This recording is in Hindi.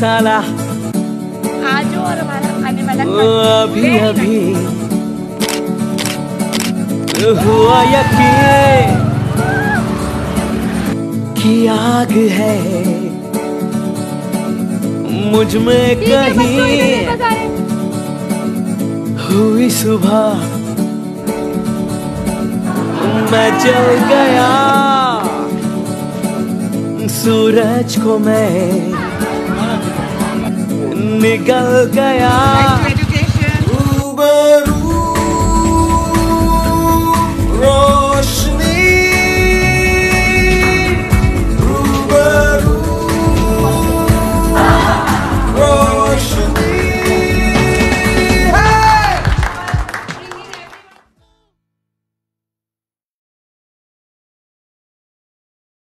साला आज और हमारा आने वाला अभी अभी। हुआ यकीन। कि आग है। मुझमें कहीं। हुई सुबह। मैं जल गया। सूरज को मैं निकल गया।